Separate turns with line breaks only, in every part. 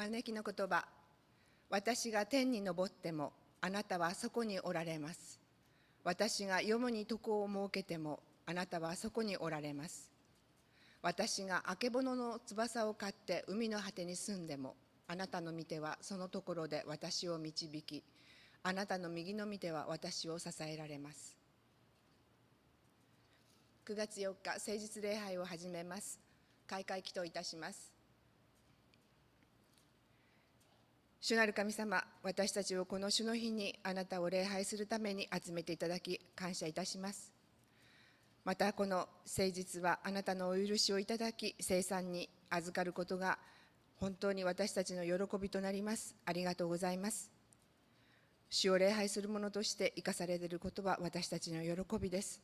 招きの言葉。私が天に昇ってもあなたはそこにおられます。私がよに床を設けてもあなたはそこにおられます。私があけぼのの翼を買って海の果てに住んでもあなたの御手はそのところで私を導きあなたの右の御手は私を支えられます。9月4日誠実礼拝を始めます。開会祈祷いたします。主なる神様、私たちをこの主の日にあなたを礼拝するために集めていただき感謝いたします。またこの誠実はあなたのお許しをいただき生産に預かることが本当に私たちの喜びとなります。ありがとうございます。主を礼拝する者として生かされていることは私たちの喜びです。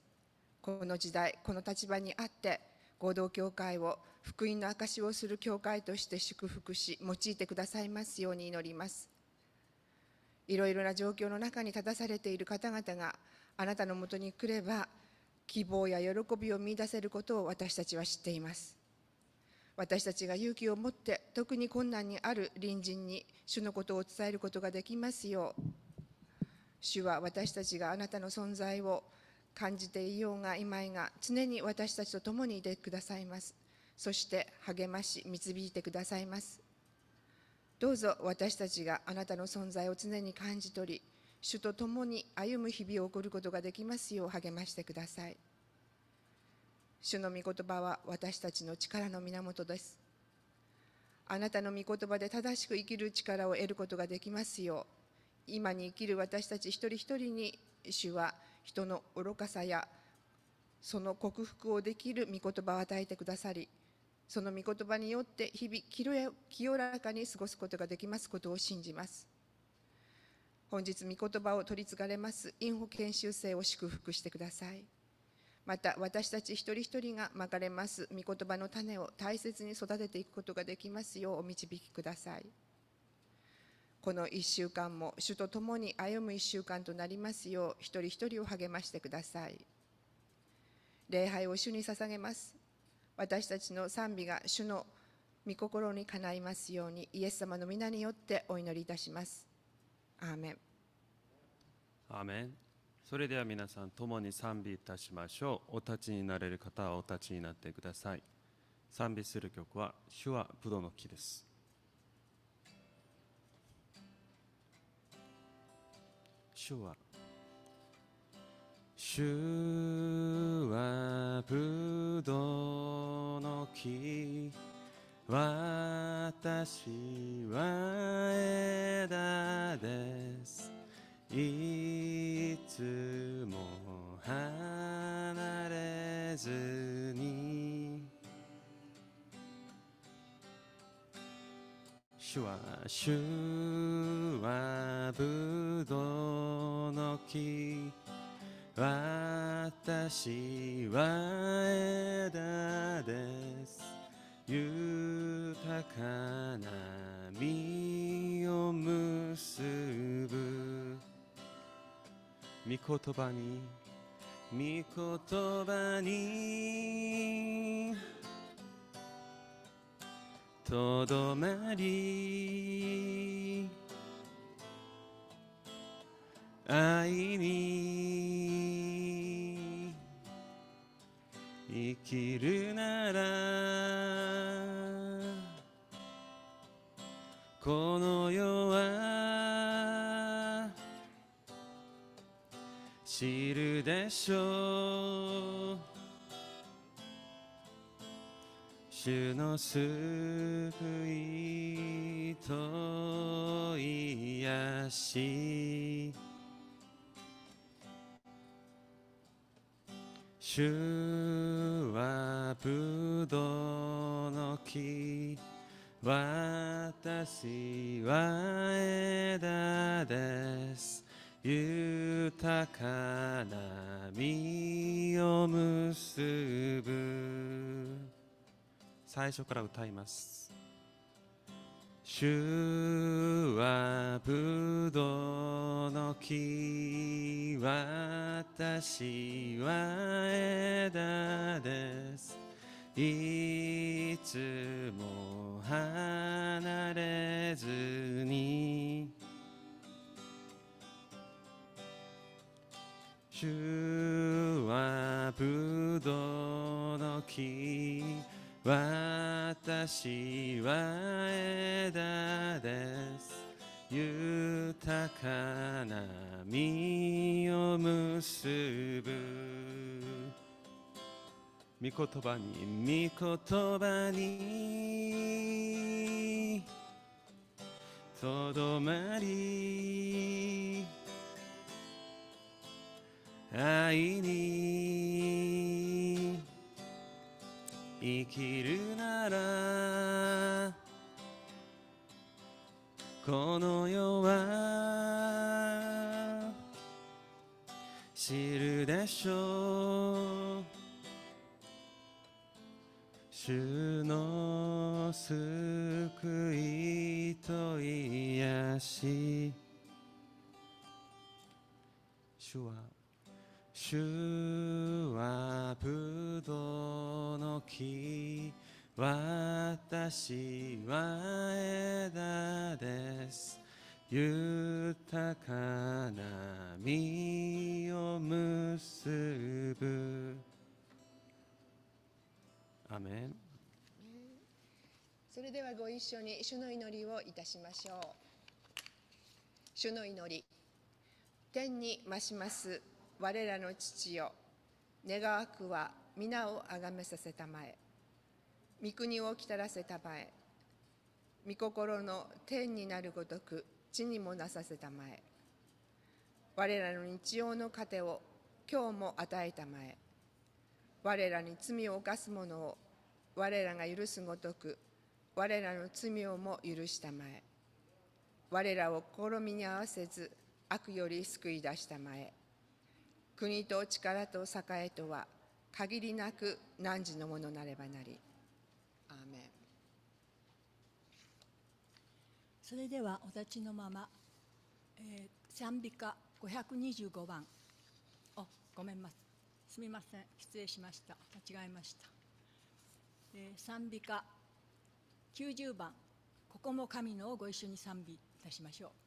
この時代、この立場にあって合同教会を福音の証しをする教会として祝福し用いてくださいますように祈ります。いろいろな状況の中に立たされている方々があなたのもとに来れば希望や喜びを見いだせることを私たちは知っています。私たちが勇気を持って特に困難にある隣人に主のことを伝えることができますよう主は私たちがあなたの存在を感じていようがいまいが常に私たちと共にいてくださいます。そして励まし導いてくださいます。どうぞ私たちがあなたの存在を常に感じ取り主と共に歩む日々を送ることができますよう励ましてください。主の御言葉は私たちの力の源です。あなたの御言葉で正しく生きる力を得ることができますよう今に生きる私たち一人一人に主は人の愚かさやその克服をできる御言葉を与えてくださりその御言葉によって日々清らかに過ごすことができますことを信じます。本日御言葉を取り継がれますインフォ研修生を祝福してください。また私たち一人一人がまかれます御言葉の種を大切に育てていくことができますようお導きください。この1週間も主と共に歩む1週間となりますよう一人一人を励ましてください。礼拝を主に捧げます。私たちの賛美が主の御心にかないますようにイエス様の皆によってお祈りいたします。アーメン。
アーメン。それでは皆さん共に賛美いたしましょう。お立ちになれる方はお立ちになってください。賛美する曲は主はブドの木です。主は。主はぶどうの木私は枝です。いつも離れずに。主は主はぶどうの木私は枝です。豊かな実を結ぶ。御言葉に御言葉にとどまり愛に生きるならこの世は知るでしょう。主の救いと癒し。主はぶどうの木私は枝です。豊かな実を結ぶ。最初から歌います。主はぶどうの木私は枝です。いつも離れずに。主はぶどうの木私は枝です。豊かな実を結ぶ。御言葉に御言葉に。とどまり。愛に。生きるならこの世は知るでしょう。主の救いと癒し主は主はぶどうの木私は枝です。豊かな実を結ぶ。アメン。
それではご一緒に主の祈りをいたしましょう。主の祈り天に増します。我らの父よ願わくは皆をあがめさせたまえ。御国をきたらせたまえ。御心の天になるごとく地にもなさせたまえ。我らの日曜の糧を今日も与えたまえ。我らに罪を犯す者を我らが許すごとく我らの罪をも許したまえ。我らを試みに合わせず悪より救い出したまえ。国と力と栄とは限りなく汝のものなればなり。アーメン。
それではお立ちのまま、えー、賛美歌525番。あごめんます。すみません。失礼しました。間違えました、えー、賛美歌90番。ここも神のをご一緒に賛美いたしましょう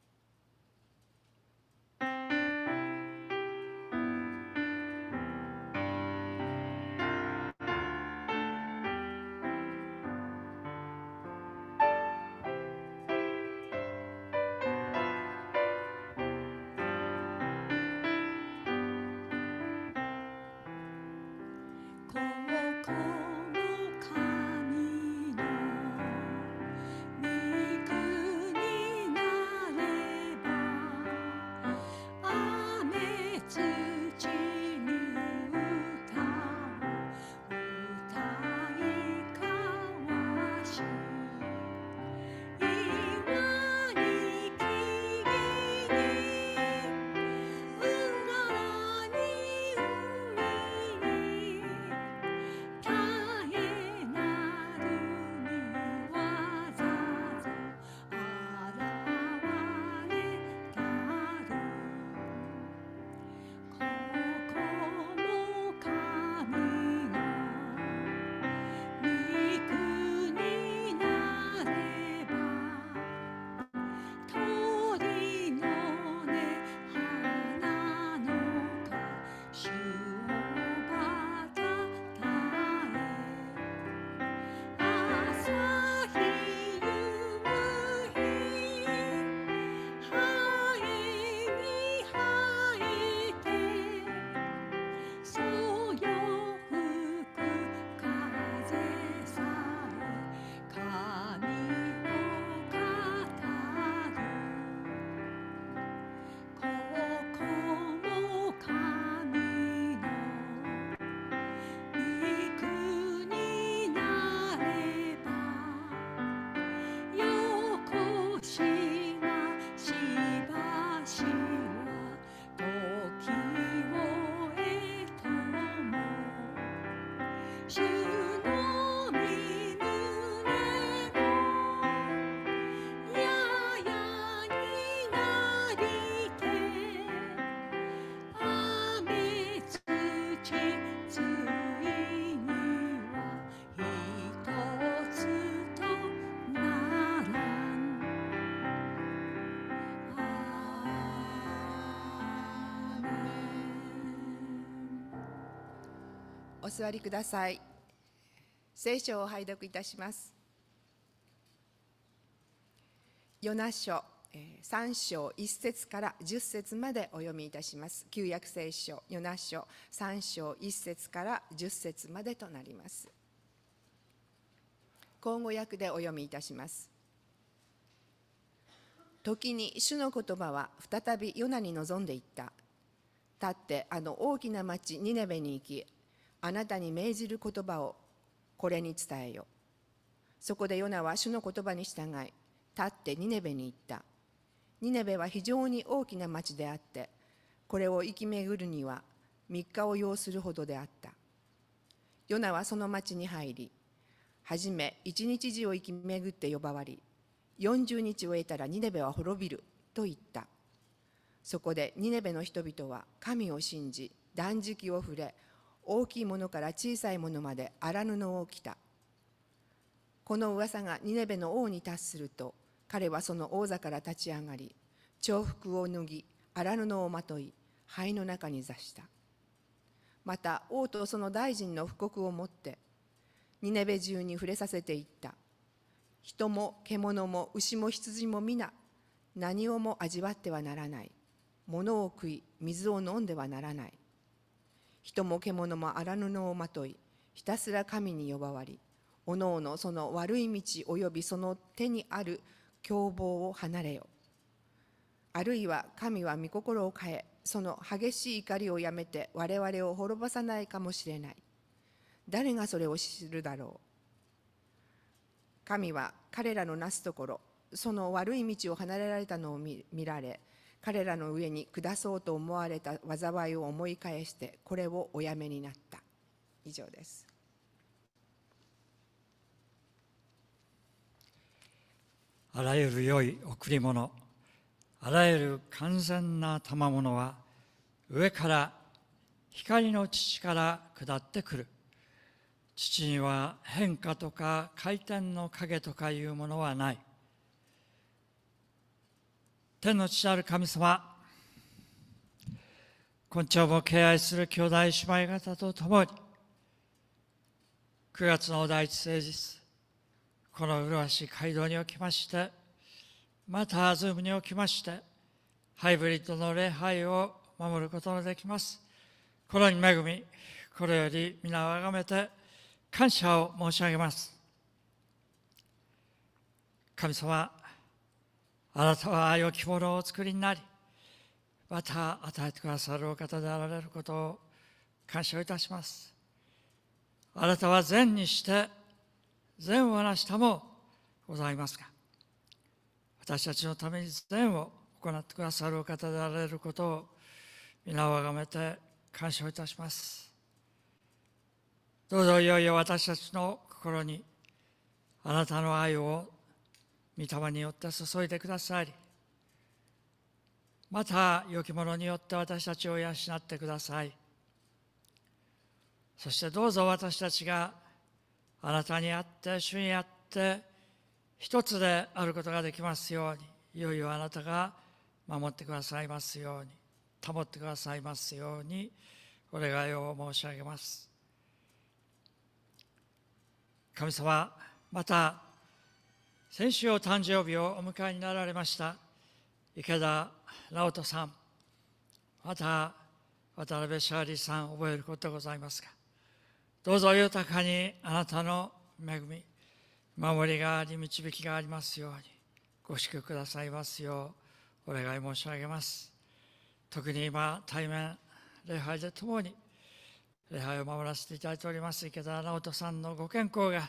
座りください。聖書を拝読いたします。ヨナ書え3章1節から10節までお読みいたします。旧約聖書ヨナ書3章1節から10節までとなります。口語訳でお読みいたします。時に主の言葉は再びヨナに臨んでいった。立ってあの大きな町ニネベに行きあなたに命じる言葉をこれに伝えよそこでヨナは主の言葉に従い立ってニネベに行った。ニネベは非常に大きな町であってこれを行き巡るには3日を要するほどであった。ヨナはその町に入りはじめ一日中を行き巡って呼ばわり40日を得たらニネベは滅びると言った。そこでニネベの人々は神を信じ断食を触れ大きいものから小さいものまで荒布を着た。この噂がニネベの王に達すると彼はその王座から立ち上がり重服を脱ぎ荒布をまとい灰の中に座した。また王とその大臣の布告を持ってニネベ中に触れさせていった。人も獣も牛も羊も皆何をも味わってはならない。物を食い水を飲んではならない。人も獣も荒布をまといひたすら神に呼ばわりおのおのその悪い道及びその手にある凶暴を離れよ。あるいは神は御心を変えその激しい怒りをやめて我々を滅ぼさないかもしれない。誰がそれを知るだろう。神は彼らのなすところその悪い道を離れられたのを見られ彼らの上に下そうと思われた災いを思い返してこれをおやめになった。以上です。
あらゆる良い贈り物あらゆる完全な賜物は上から光の父から下ってくる。父には変化とか回転の影とかいうものはない。天の父なる神様今朝も敬愛する兄弟姉妹方と共に9月の第一聖日この麗しい街道におきましてまたズームにおきましてハイブリッドの礼拝を守ることのできます。この恵みこれより御名をあがめて感謝を申し上げます。神様あなたは良きものをお作りになりまた与えてくださるお方であられることを感謝いたします。あなたは善にして善をなしたもございますが私たちのために善を行ってくださるお方であられることを皆をあがめて感謝いたします。どうぞいよいよ私たちの心にあなたの愛を御霊によって注いでくださりまた良きものによって私たちを養ってください。そしてどうぞ私たちがあなたにあって主にあって一つであることができますようにいよいよあなたが守ってくださいますように保ってくださいますようにお願いを申し上げます。神様また先週お誕生日をお迎えになられました池田直人さん。また渡辺シャーリーさん覚えることございますがどうぞ豊かにあなたの恵み守りがあり導きがありますようにご祝くださいますようお願い申し上げます。特に今対面礼拝でともに礼拝を守らせていただいております池田直人さんのご健康が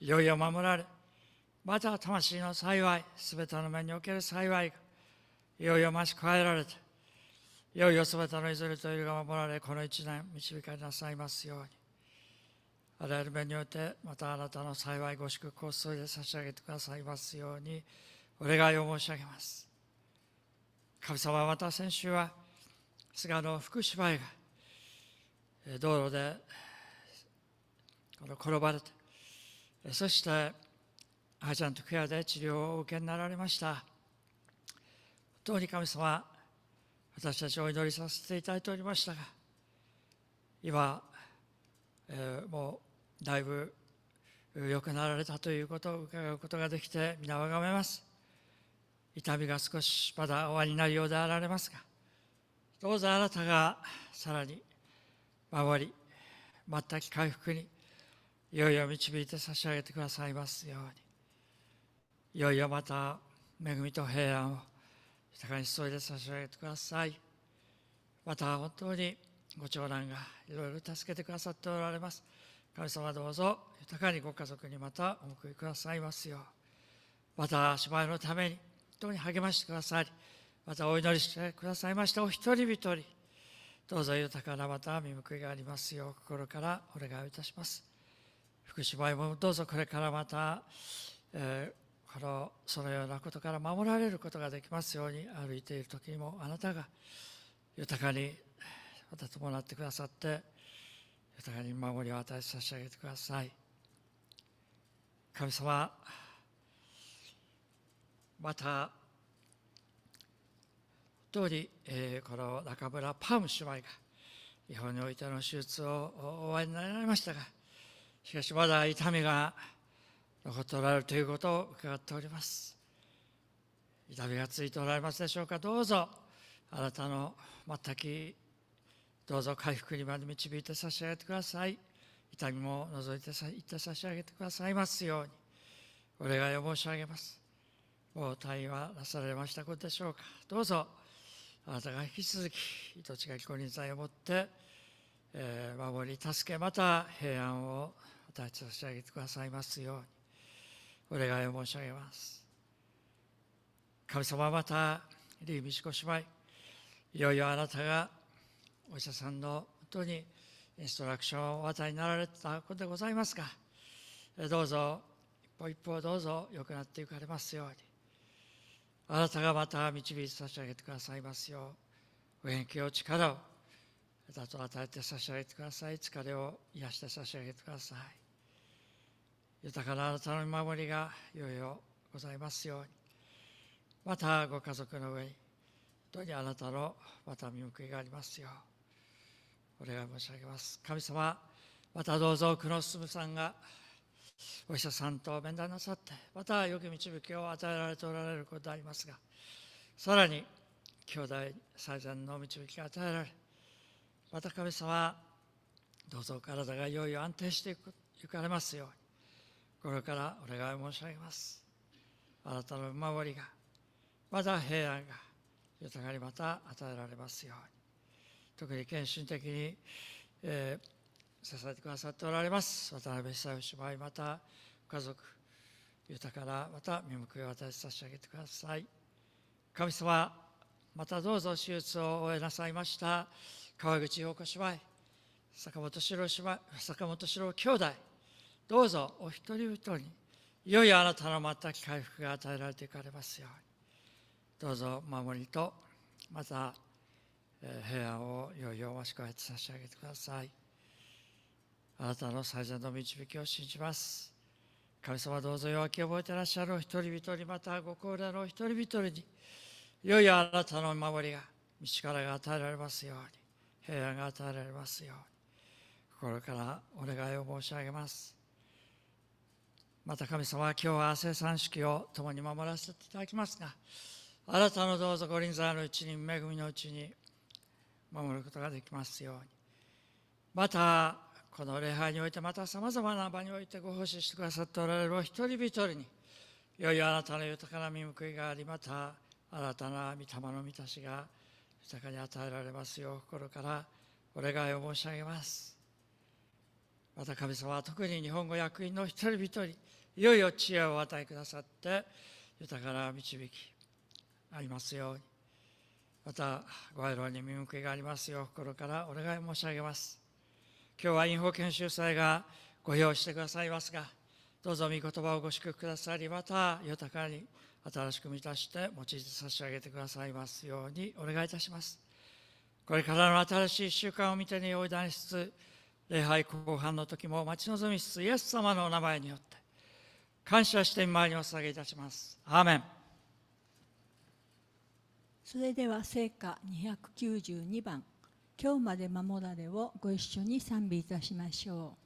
いよいよ守られまた魂の幸いすべての面における幸いがいよいよ増し加えられていよいよすべてのいずれといるが守られこの一年導かれなさいますように。あらゆる面においてまたあなたの幸いご祝福を注いで差し上げてくださいますようにお願いを申し上げます。神様はまた先週は菅野福島へが道路でこの転ばれてそして母ちゃんとケアで治療をお受けになられました。本当に神様私たちをお祈りさせていただいておりましたが今えーもうだいぶ良くなられたということを伺うことができて皆をあがめます。痛みが少しまだ終わりになるようであられますがどうぞあなたがさらに守り全く回復にいよいよ導いて差し上げてくださいますように。いよいよまた恵みと平安を豊かに注いで差し上げてください。また本当にご長男がいろいろ助けてくださっておられます。神様どうぞ豊かにご家族にまたお送りくださいますよまた芝居のために本当に励ましてくださりまたお祈りしてくださいましたお一人一人。どうぞ豊かなまた見報いがありますよう心からお願いいたします。福島へもどうぞこれからまた、えーこのそのようなことから守られることができますように歩いている時にもあなたが豊かにまた伴ってくださって豊かに守りを与え差し上げてください神様また本当に、えーこの中村パーム姉妹が日本においての手術をお終わりになられましたがしかしまだ痛みが残っておられるということを伺っております。痛みがついておられますでしょうか。どうぞあなたの全くどうぞ回復にまで導いて差し上げてください。痛みも除いてさいって差し上げてくださいますようにお願いを申し上げます。もう退院はなされましたことでしょうか。どうぞあなたが引き続き命がきこに罪を持って、えー守り助けまた平安を与えて差し上げてくださいますように。お願いを申し上げます。神様はまたリー・ミシコ姉妹いよいよあなたがお医者さんの本当にインストラクションをお与えになられたことでございますがどうぞ一歩一歩どうぞ良くなっていかれますようにあなたがまた導いて差し上げてくださいますようお元気を力をまたと与えて差し上げてください疲れを癒して差し上げてください。豊かなあなたの見守りがいよいよございますように。またご家族の上に本当にあなたのまた見報いがありますよう。お願い申し上げます。神様またどうぞ久野進さんがお医者さんと面談なさってまた良き導きを与えられておられることでありますがさらに兄弟最善の導きが与えられまた神様どうぞ体がいよいよ安定していくいかれますように。これからお願い申し上げます。あなたの守りがまた平安が豊かにまた与えられますように。特に献身的に、えー支えてくださっておられます。渡辺久義姉妹また家族豊かなまた見報いを与えて差し上げてください。神様またどうぞ手術を終えなさいました川口陽子姉妹坂本史郎姉妹坂本史郎兄弟どうぞお一人お一人にいよいよあなたの全く回復が与えられていかれますように。どうぞ守りとまた、平安をいよいよ増し加えて差し上げてください。あなたの最善の導きを信じます。神様どうぞ弱気を覚えてらっしゃるお一人一人またご高齢のお一人一人にいよいよあなたの守りが道からが与えられますように平安が与えられますように心からお願いを申し上げます。また神様は今日は生産式を共に守らせていただきますがあなたのどうぞご臨在のうちに恵みのうちに守ることができますように。またこの礼拝においてまたさまざまな場においてご奉仕してくださっておられるお一人一人にいよいよあなたの豊かな見報いがありまた新たな御霊の満たしが豊かに与えられますよう心からお願いを申し上げます。また神様は特に日本語訳員の一人一人いよいよ知恵を与えくださって豊かな導きありますようにまたご愛労に見報いがありますよう心からお願い申し上げます今日はインフォ研修祭がご用意してくださいますがどうぞ御言葉をご祝福くださりまた豊かに新しく満たして用いて差し上げてくださいますようにお願いいたしますこれからの新しい習慣を見てにおいだしつつ礼拝後半の時も待ち望みしつイエス様のお名前によって感謝して御前にお捧げいたしますアーメン
それでは聖歌292番今日まで守られをご一緒に賛美いたしましょう。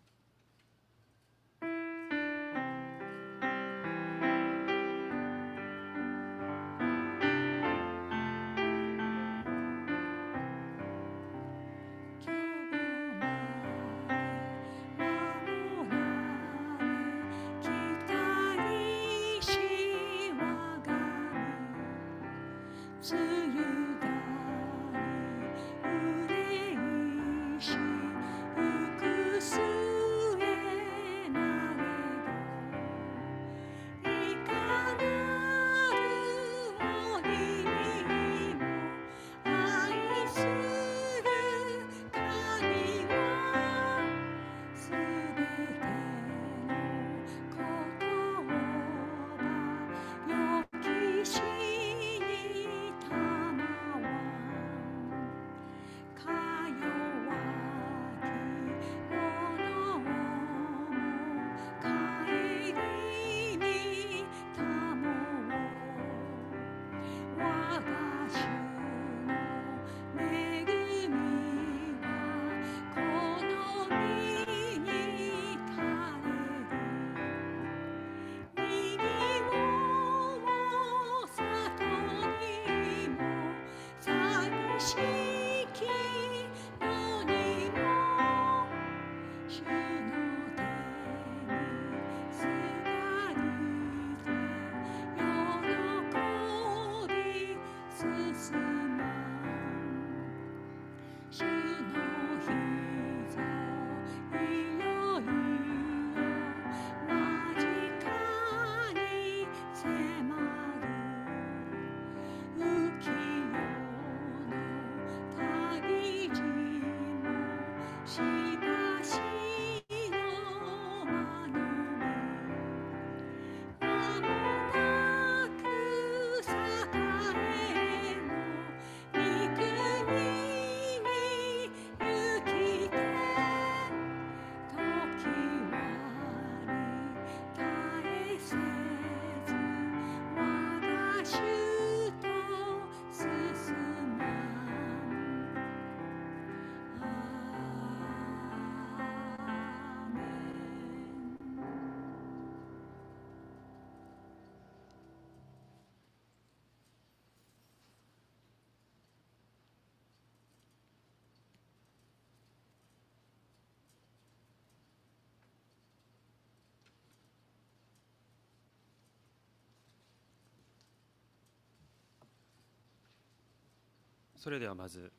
それではまず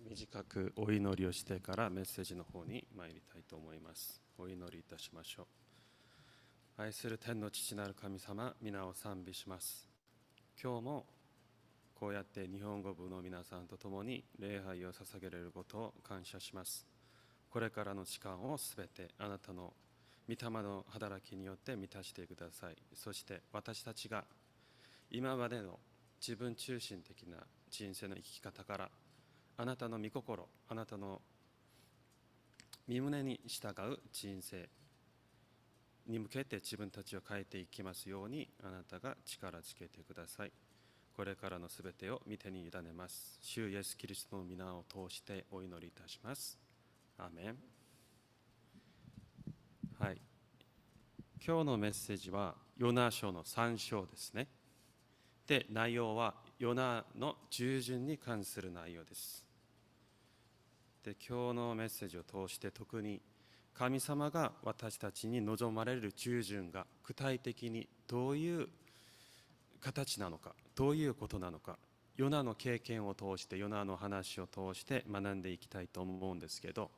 短くお祈りをしてからメッセージの方に参りたいと思います。お祈りいたしましょう。愛する天の父なる神様皆を賛美します。今日もこうやって日本語部の皆さんと共に礼拝を捧げられることを感謝します。これからの時間をすべてあなたの御霊の働きによって満たしてください。そして私たちが今までの自分中心的な人生の生き方からあなたの御心あなたの身胸に従う人生に向けて自分たちを変えていきますようにあなたが力づけてください。これからのすべてを見てに委ねます。主イエスキリストの皆を通してお祈りいたします。アメン。はい。今日のメッセージはヨナ書の3章ですね。で内容はヨナの従順に関する内容です。で今日のメッセージを通して特に神様が私たちに望まれる従順が具体的にどういう形なのかどういうことなのかヨナの経験を通してヨナの話を通して学んでいきたいと思うんですけど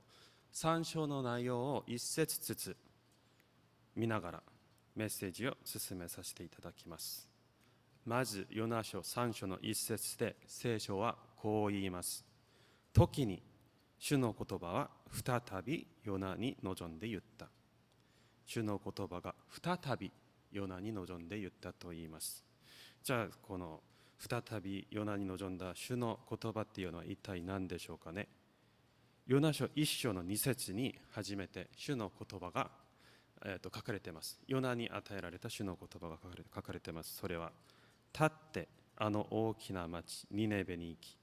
3章の内容を一節ずつ見ながらメッセージを進めさせていただきます。まずヨナ書3章の一節で聖書はこう言います。時に主の言葉は再びヨナに望んで言った。主の言葉が再びヨナに望んで言ったと言います。じゃあこの再びヨナに望んだ主の言葉っていうのは一体何でしょうかね。ヨナ書1章の2節に初めて主の言葉が、えー、と書かれています。ヨナに与えられた主の言葉が書かれています。それは立ってあの大きな町ニネベに行き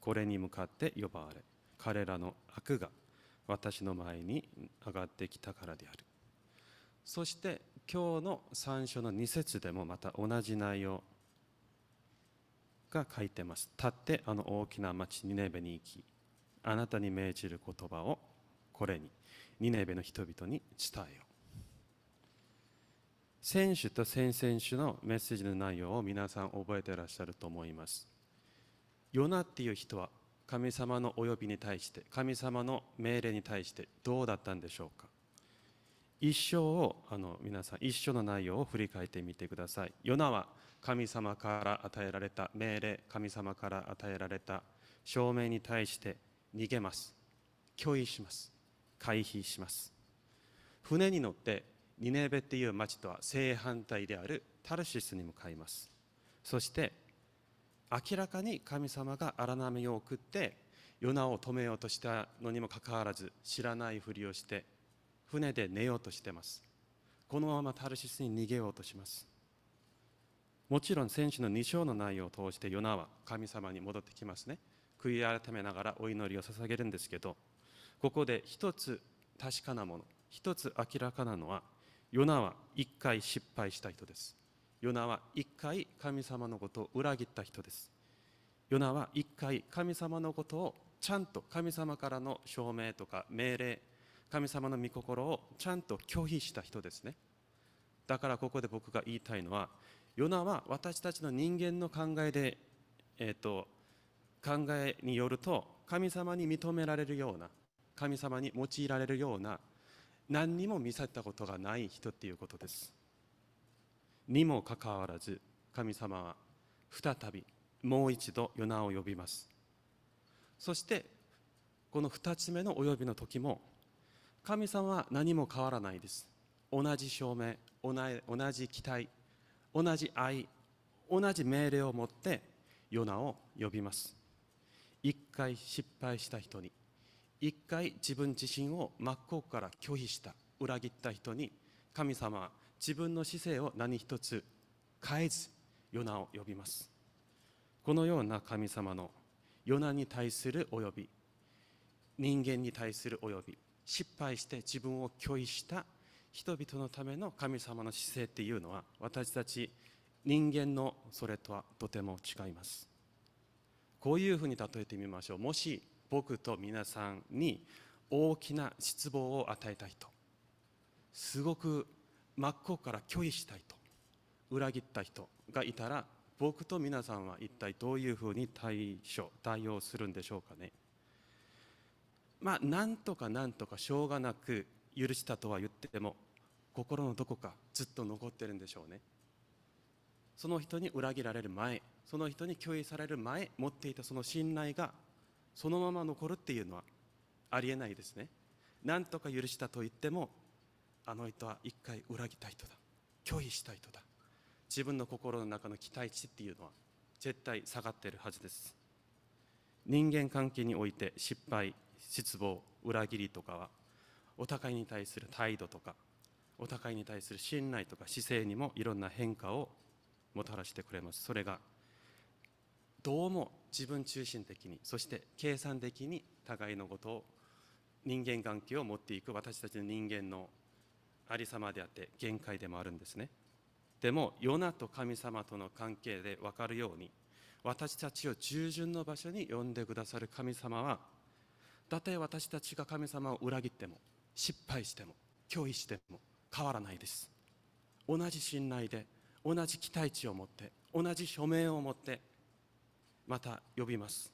これに向かって呼ばれ彼らの悪が私の前に上がってきたからである。そして今日の3章の2節でもまた同じ内容が書いてます。立ってあの大きな町ニネベに行きあなたに命じる言葉をこれにニネベの人々に伝えよう。選手と先々週のメッセージの内容を皆さん覚えていらっしゃると思います。ヨナっていう人は神様のお呼びに対して神様の命令に対してどうだったんでしょうか？一生をあの皆さん一生の内容を振り返ってみてください。ヨナは神様から与えられた命令神様から与えられた証明に対して逃げます。拒否します。回避します。船に乗ってニネベっていう町とは正反対であるタルシスに向かいます。そして明らかに神様が荒波を送ってヨナを止めようとしたのにもかかわらず知らないふりをして船で寝ようとしてます。このままタルシスに逃げようとします。もちろん選手の2章の内容を通してヨナは神様に戻ってきますね。悔い改めながらお祈りを捧げるんですけどここで一つ確かなもの一つ明らかなのはヨナは一回失敗した人です。ヨナは一回神様のことを裏切った人です。ヨナは一回神様のことをちゃんと神様からの証明とか命令神様の御心をちゃんと拒否した人ですね。だからここで僕が言いたいのはヨナは私たちの人間の考えで、えーと、考えによると神様に認められるような神様に用いられるような何にも見せたことがない人っていうことです。にもかかわらず神様は再びもう一度ヨナを呼びます。そしてこの2つ目のお呼びの時も神様は何も変わらないです。同じ証明同じ期待同じ愛同じ命令を持ってヨナを呼びます。一回失敗した人に一回自分自身を真っ向から拒否した裏切った人に神様は自分の姿勢を何一つ変えずヨナを呼びます。このような神様のヨナに対するお呼び人間に対するお呼び失敗して自分を拒否した人々のための神様の姿勢っていうのは私たち人間のそれとはとても違います。こういうふうに例えてみましょう。もし僕と皆さんに大きな失望を与えた人すごく真っ向から拒否したいと裏切った人がいたら僕と皆さんは一体どういうふうに対処対応するんでしょうかね。まあなんとかなんとかしょうがなく許したとは言っても心のどこかずっと残ってるんでしょうね。その人に裏切られる前その人に拒否される前持っていたその信頼がそのまま残るっていうのはありえないですね。なんとか許したと言ってもあの人は一回裏切った人だ。拒否した人だ。自分の心の中の期待値っていうのは絶対下がってるはずです。人間関係において失敗失望裏切りとかはお互いに対する態度とかお互いに対する信頼とか姿勢にもいろんな変化をもたらしてくれます。それがどうも自分中心的にそして計算的に互いのことを人間関係を持っていく私たちの人間のありさまであって限界でもあるんですね。でもヨナと神様との関係で分かるように私たちを従順の場所に呼んでくださる神様はたとえ私たちが神様を裏切っても失敗しても拒否しても変わらないです。同じ信頼で同じ期待値を持って同じ署名を持ってまた呼びます。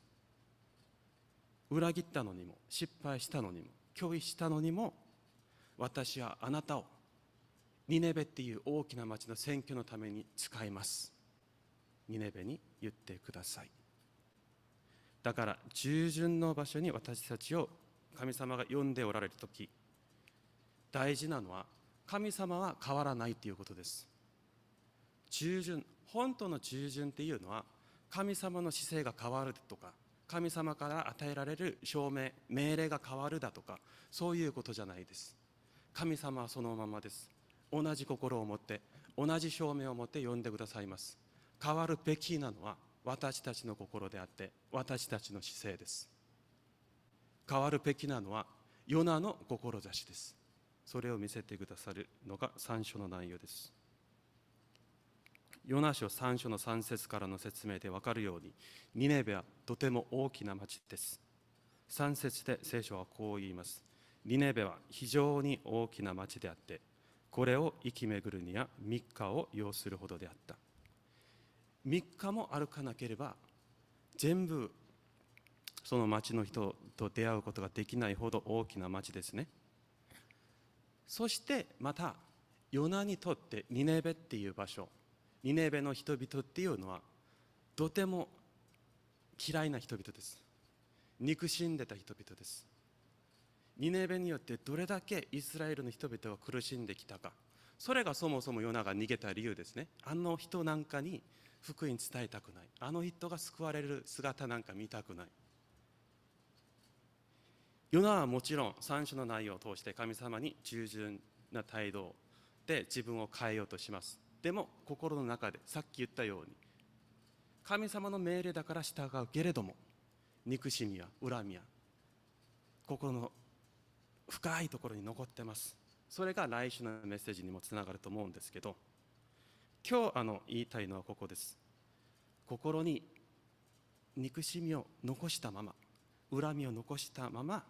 裏切ったのにも失敗したのにも拒否したのにも私はあなたをニネベっていう大きな町の選挙のために使います。ニネベに言ってください。だから従順の場所に私たちを神様が呼んでおられる時大事なのは神様は変わらないということです。従順本当の従順っていうのは神様の姿勢が変わるとか神様から与えられる証明命令が変わるだとかそういうことじゃないです。神様はそのままです。同じ心を持って同じ証明を持って呼んでくださいます。変わるべきなのは私たちの心であって私たちの姿勢です。変わるべきなのはヨナの志です。それを見せてくださるのが3章の内容です。ヨナ書3章の3節からの説明で分かるようにニネベはとても大きな町です。3節で聖書はこう言います。ニネベは非常に大きな町であってこれを生き巡るには3日を要するほどであった。3日も歩かなければ全部その町の人と出会うことができないほど大きな町ですね。そしてまたヨナにとってニネベっていう場所ニネベの人々っていうのはとても嫌いな人々です。憎しんでた人々です。ニネベによってどれだけイスラエルの人々が苦しんできたか。それがそもそもヨナが逃げた理由ですね。あの人なんかに福音伝えたくない。あの人が救われる姿なんか見たくない。ヨナはもちろん三種の内容を通して神様に従順な態度で自分を変えようとします。でも心の中でさっき言ったように神様の命令だから従うけれども憎しみや恨みや心の深いところに残ってます。それが来週のメッセージにもつながると思うんですけど今日あの言いたいのはここです。心に憎しみを残したまま恨みを残したまま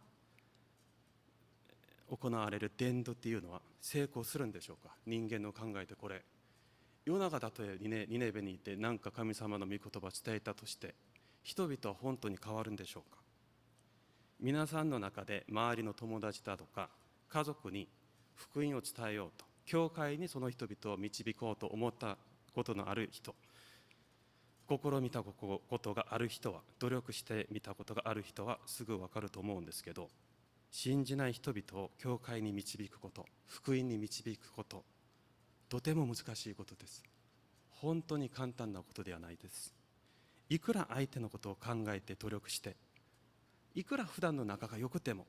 行われる伝道っていうのは成功するんでしょうか？人間の考えてこれ。世の中だとニネニネベにいて何か神様の御言葉を伝えたとして人々は本当に変わるんでしょうか？皆さんの中で周りの友達だとか家族に福音を伝えようと教会にその人々を導こうと思ったことのある人試みたことがある人は努力してみたことがある人はすぐ分かると思うんですけど信じない人々を教会に導くこと福音に導くこととても難しいことです。本当に簡単なことではないです。いくら相手のことを考えて努力していくら普段の仲が良くても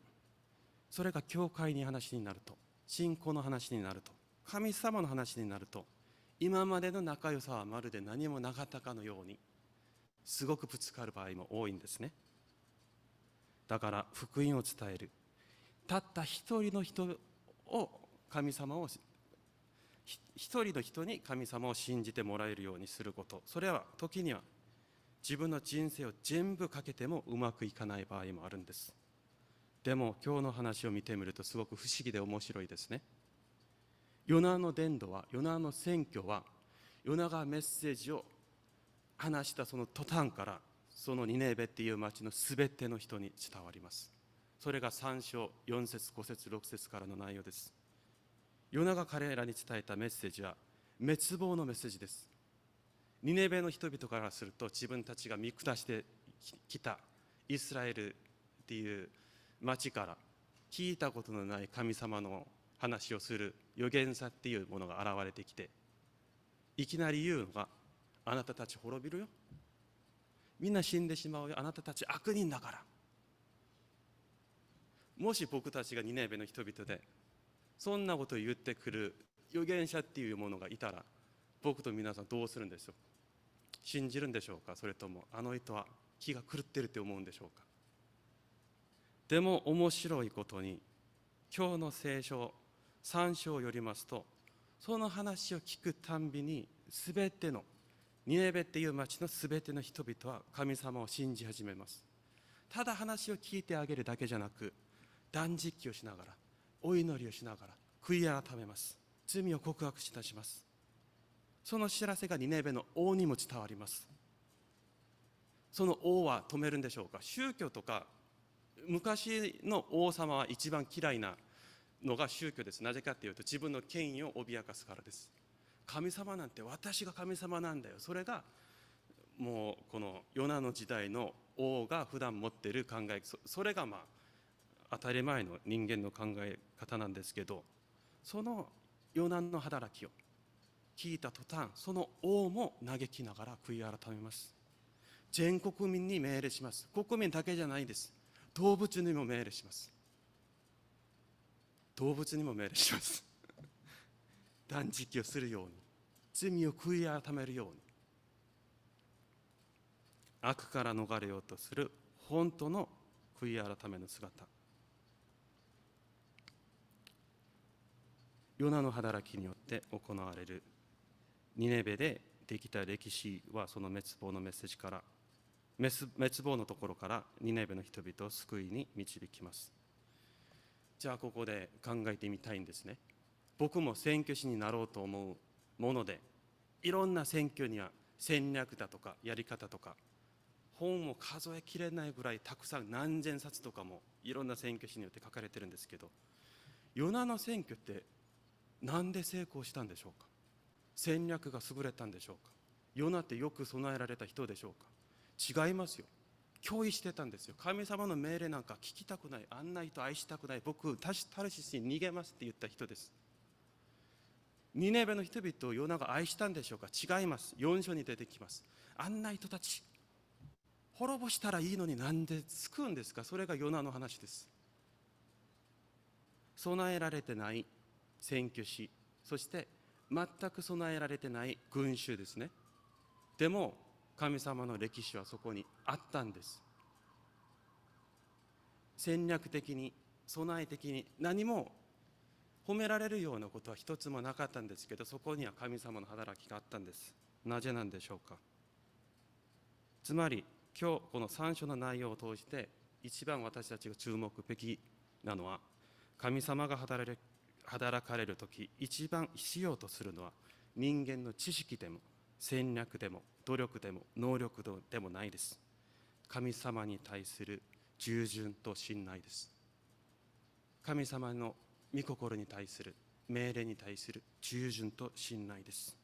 それが教会に話になると信仰の話になると神様の話になると今までの仲良さはまるで何もなかったかのようにすごくぶつかる場合も多いんですね。だから福音を伝える。たった一人の人を神様を一人の人に神様を信じてもらえるようにすること。それは時には自分の人生を全部かけてもうまくいかない場合もあるんです。でも今日の話を見てみるとすごく不思議で面白いですね。ヨナの伝道はヨナの選挙はヨナがメッセージを話したその途端からそのニネーベっていう町のすべての人に伝わります。それが3章4節5節6節からの内容です。ヨナが彼らに伝えたメッセージは滅亡のメッセージです。ニネベの人々からすると自分たちが見下してきたイスラエルっていう町から聞いたことのない神様の話をする預言者っていうものが現れてきていきなり言うのがあなたたち滅びるよ。みんな死んでしまうよ。あなたたち悪人だから。もし僕たちがニネベの人々でそんなことを言ってくる預言者っていうものがいたら僕と皆さんどうするんでしょう信じるんでしょうか？それともあの人は気が狂ってるって思うんでしょうか？でも面白いことに今日の聖書3章を読みますとその話を聞くたんびに全てのニネベっていう町の全ての人々は神様を信じ始めます。ただ話を聞いてあげるだけじゃなく断食をしながらお祈りをしながら悔い改めます。罪を告白いたします。その知らせがニネベの王にも伝わります。その王は止めるんでしょうか？宗教とか昔の王様は一番嫌いなのが宗教です。なぜかというと自分の権威を脅かすからです。神様なんて私が神様なんだよ。それがもうこのヨナの時代の王が普段持ってる考え。それがまあ当たり前の人間の考え方なんですけどそのヨナの働きを聞いた途端その王も嘆きながら悔い改めます。全国民に命令します。国民だけじゃないです。動物にも命令します。動物にも命令します。断食をするように罪を悔い改めるように悪から逃れようとする本当の悔い改めの姿。ヨナの働きによって行われる。ニネベでできた歴史はその滅亡のメッセージから滅亡のところからニネベの人々を救いに導きます。じゃあここで考えてみたいんですね。僕も選挙師になろうと思うものでいろんな選挙には戦略だとかやり方とか本を数えきれないぐらいたくさん何千冊とかもいろんな選挙師によって書かれてるんですけどヨナの選挙ってなんで成功したんでしょうか？戦略が優れたんでしょうか？ヨナってよく備えられた人でしょうか？違いますよ。脅威してたんですよ。神様の命令なんか聞きたくない。あんな人愛したくない。僕タシタルシスに逃げますって言った人です。ニネベの人々をヨナが愛したんでしょうか？違います。4章に出てきます。あんな人たち滅ぼしたらいいのになんで救うんですか？それがヨナの話です。備えられてない。選挙師そして全く備えられてない群衆ですね。でも神様の歴史はそこにあったんです。戦略的に備え的に何も褒められるようなことは一つもなかったんですけどそこには神様の働きがあったんです。なぜなんでしょうか。つまり今日この3章の内容を通して一番私たちが注目べきなのは神様が働働かれる時一番しようとするのは人間の知識でも戦略でも努力でも能力でもないです。神様に対する従順と信頼です。神様の御心に対する命令に対する従順と信頼です。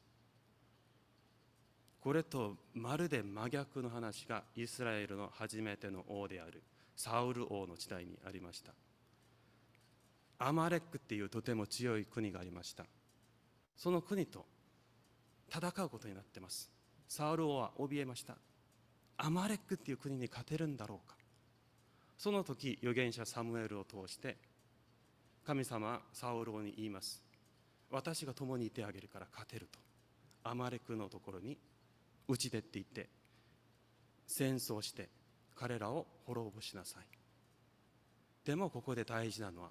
これとまるで真逆の話がイスラエルの初めての王であるサウル王の時代にありました。アマレックっていうとても強い国がありました。その国と戦うことになってます。サウル王は怯えました。アマレックっていう国に勝てるんだろうか。その時預言者サムエルを通して神様はサウル王に言います。私が共にいてあげるから勝てると。アマレックのところに打ち出っていって戦争して彼らを滅ぼしなさい。でもここで大事なのは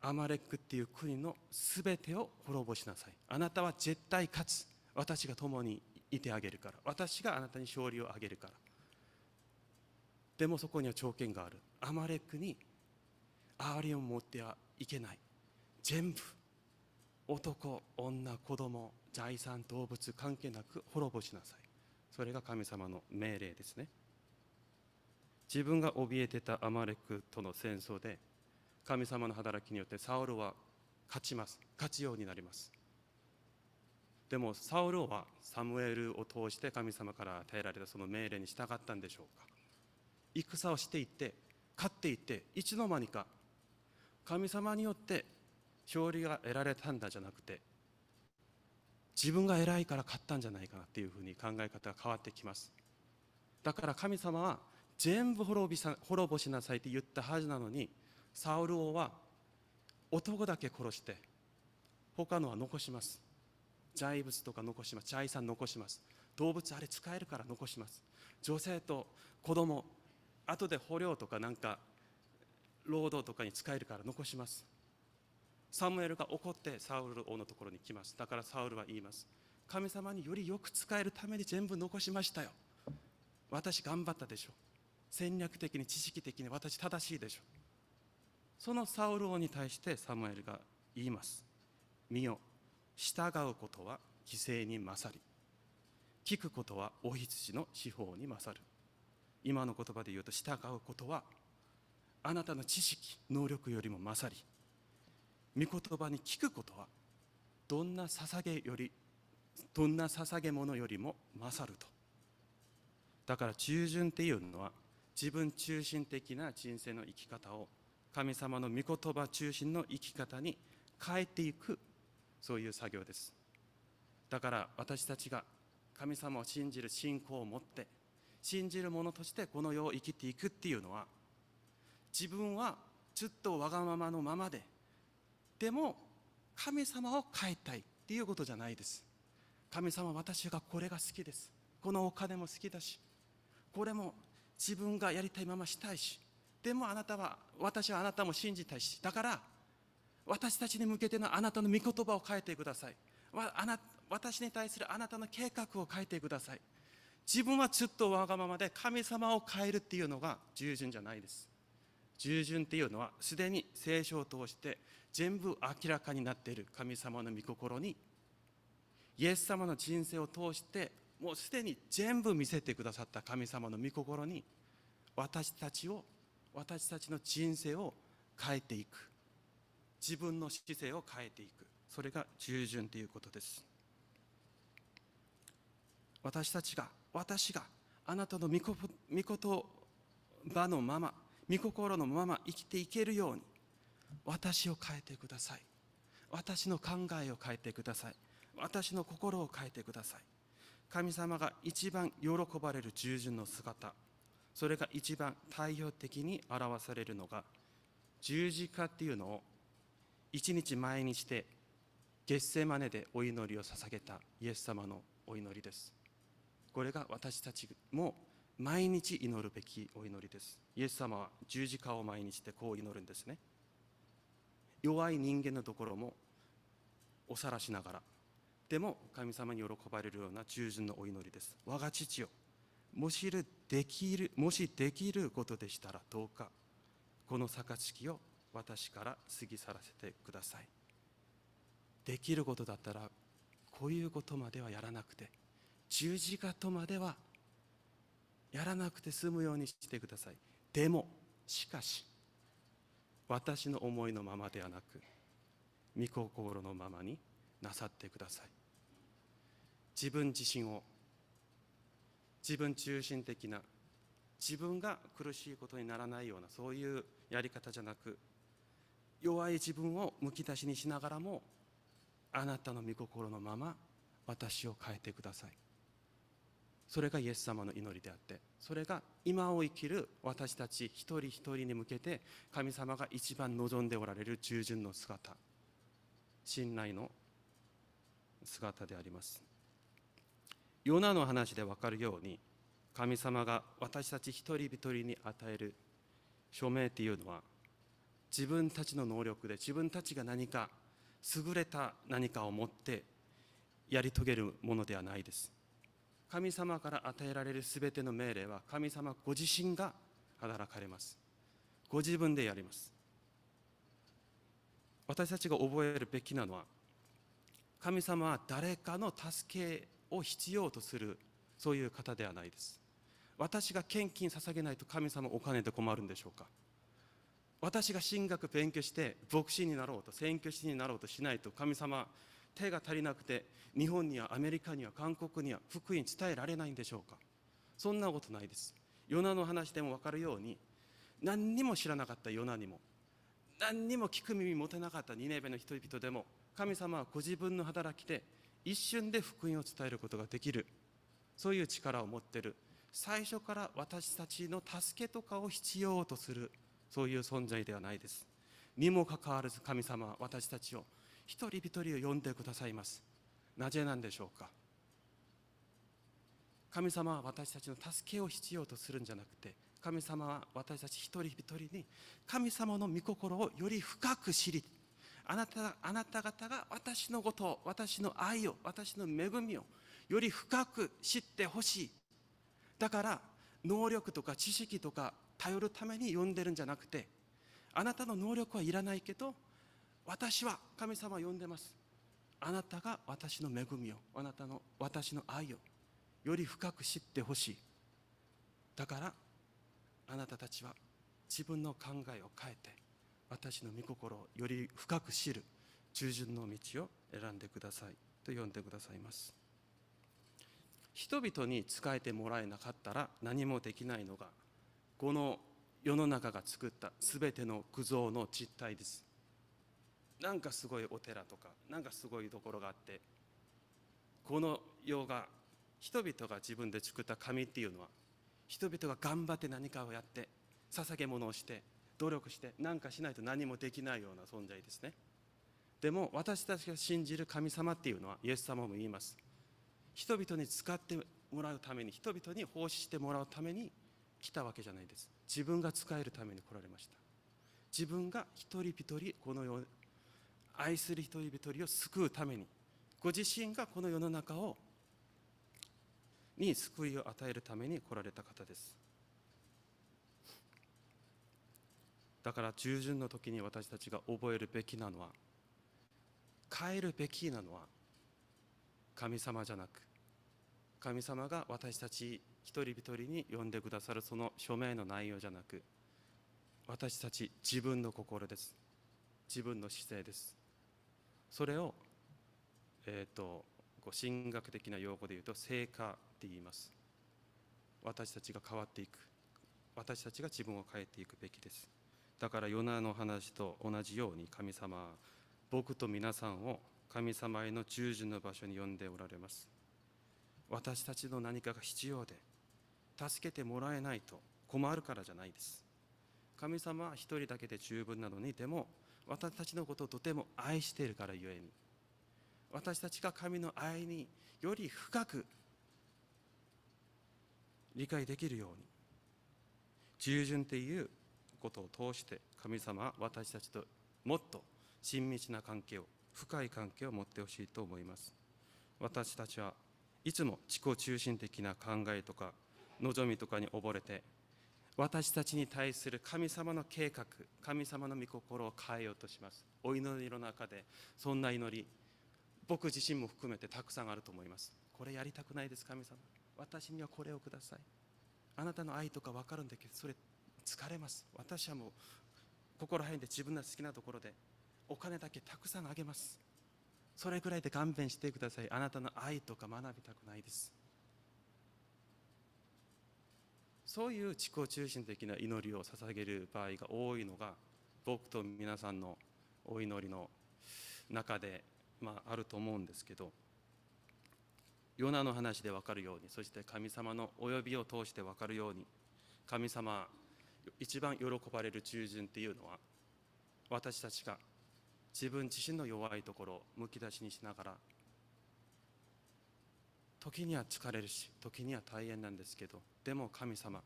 アマレックっていう国のすべてを滅ぼしなさい。あなたは絶対勝つ。私が共にいてあげるから。私があなたに勝利をあげるから。でもそこには条件がある。アマレックに憐れを持ってはいけない。全部男女子供財産動物関係なく滅ぼしなさい。それが神様の命令ですね。自分が怯えてたアマレックとの戦争で神様の働きによってサウルは勝ちます。勝つようになります。でもサウルはサムエルを通して神様から与えられたその命令に従ったんでしょうか。戦をしていって勝っていっていつの間にか神様によって勝利が得られたんだじゃなくて自分が偉いから勝ったんじゃないかなっていうふうに考え方が変わってきます。だから神様は全部滅びさ滅ぼしなさいって言ったはずなのにサウル王は男だけ殺して他のは残します。財物とか残します。財産残します。動物あれ使えるから残します。女性と子供後で捕虜とかなんか労働とかに使えるから残します。サムエルが怒ってサウル王のところに来ます。だからサウルは言います。神様によりよく使えるために全部残しましたよ。私頑張ったでしょ。戦略的に知識的に私正しいでしょ。そのサウル王に対してサムエルが言います。見よ従うことは犠牲に勝り。聞くことはお羊の司法に勝る。今の言葉で言うと従うことはあなたの知識能力よりも勝り。御言葉に聞くことはどんな捧げよりどんな捧げ物よりも勝ると。だから従順っていうのは自分中心的な人生の生き方を神様の御言葉中心の生き方に変えていくそういう作業です。だから私たちが神様を信じる信仰を持って信じる者としてこの世を生きていくっていうのは自分はずっとわがままのままででも神様を変えたいっていうことじゃないです。神様私がこれが好きです。このお金も好きだしこれも自分がやりたいまましたいしでもあなたは私はあなたも信じたいしだから私たちに向けてのあなたの御言葉を変えてください。あな私に対するあなたの計画を変えてください。自分はずっとわがままで神様を変えるっていうのが従順じゃないです。従順っていうのはすでに聖書を通して全部明らかになっている神様の御心にイエス様の人生を通してもうすでに全部見せてくださった神様の御心に私たちを私たちの人生を変えていく。自分の姿勢を変えていく。それが従順ということです。私たちが私があなたの御こ御言葉のまま御心のまま生きていけるように私を変えてください。私の考えを変えてください。私の心を変えてください。神様が一番喜ばれる従順の姿。それが一番対応的に表されるのが十字架っていうのを一日前にして月世マネでお祈りを捧げたイエス様のお祈りです。これが私たちも毎日祈るべきお祈りです。イエス様は十字架を前にしてこう祈るんですね。弱い人間のところもおさらしながらでも神様に喜ばれるような従順のお祈りです。我が父よ。もしできるもしできることでしたらどうかこの杯を私から過ぎ去らせてください。できることだったらこういうことまではやらなくて十字架とまではやらなくて済むようにしてください。でもしかし私の思いのままではなく御心のままになさってください。自分自身を自分中心的な自分が苦しいことにならないようなそういうやり方じゃなく弱い自分をむき出しにしながらもあなたの御心のまま私を変えてください。それがイエス様の祈りであってそれが今を生きる私たち一人一人に向けて神様が一番望んでおられる従順の姿信頼の姿であります。ヨナの話で分かるように神様が私たち一人一人に与える署名っていうのは自分たちの能力で自分たちが何か優れた何かを持ってやり遂げるものではないです。神様から与えられるすべての命令は神様ご自身が働かれます。ご自分でやります。私たちが覚えるべきなのは神様は誰かの助けを必要とするそういう方ではないです。私が献金捧げないと神様お金で困るんでしょうか？私が進学勉強して牧師になろうと宣教師になろうとしないと神様手が足りなくて日本にはアメリカには韓国には福音伝えられないんでしょうか？そんなことないです。ヨナの話でも分かるように何にも知らなかったヨナにも。何にも聞く耳持てなかったニネベの人々でも神様はご自分の働きで一瞬で福音を伝えることができる。そういう力を持ってる。最初から私たちの助けとかを必要とする。そういう存在ではないです。にもかかわらず神様は私たちを一人一人を呼んでくださいます。なぜなんでしょうか？神様は私たちの助けを必要とするんじゃなくて神様は私たち一人一人に神様の御心をより深く知りあなたあなた方が私のことを私の愛を私の恵みをより深く知ってほしい。だから能力とか知識とか頼るために呼んでるんじゃなくてあなたの能力はいらないけど私は神様を呼んでます。あなたが私の恵みをあなたの私の愛をより深く知ってほしい。だからあなたたちは自分の考えを変えて私の御心をより深く知る従順の道を選んでくださいと呼んでくださいます。人々に仕えてもらえなかったら何もできないのがこの世の中が作った全ての苦像の実態です。なんかすごいお寺とかなんかすごいところがあってこの世が人々が自分で作った神っていうのは人々が頑張って何かをやって捧げ物をして努力して何かしないと何もできないような存在ですね。でも私たちが信じる神様っていうのはイエス様も言います。人々に使ってもらうために人々に奉仕してもらうために来たわけじゃないです。自分が使えるために来られました。自分が一人一人この世愛する一人一人を救うためにご自身がこの世の中をに救いを与えるために来られた方です。だから従順の時に私たちが覚えるべきなのは変えるべきなのは神様じゃなく神様が私たち一人一人に呼んでくださるその署名の内容じゃなく私たち自分の心です。自分の姿勢です。それを、えーと、神学的な用語で言うと成果って言います。私たちが変わっていく。私たちが自分を変えていくべきです。だからヨナの話と同じように神様は僕と皆さんを神様への従順の場所に呼んでおられます。私たちの何かが必要で助けてもらえないと困るからじゃないです。神様は一人だけで十分なのにでも私たちのことをとても愛しているからゆえに私たちが神の愛により深く理解できるように従順っていうことを通して神様は私たちともっと親密な関係を深い関係を持ってほしいと思います。私たちはいつも自己中心的な考えとか望みとかに溺れて私たちに対する神様の計画神様の御心を変えようとします。お祈りの中でそんな祈り僕自身も含めてたくさんあると思います。これやりたくないです神様。私にはこれをください。あなたの愛とか分かるんだけどそれ疲れます。私はもうここら辺で自分の好きなところでお金だけたくさんあげます。それぐらいで勘弁してください。あなたの愛とか学びたくないです。そういう自己中心的な祈りを捧げる場合が多いのが僕と皆さんのお祈りの中で、まあ、あると思うんですけどヨナの話で分かるようにそして神様のお呼びを通して分かるように神様一番喜ばれる従順っていうのは私たちが自分自身の弱いところをむき出しにしながら時には疲れるし時には大変なんですけどでも神様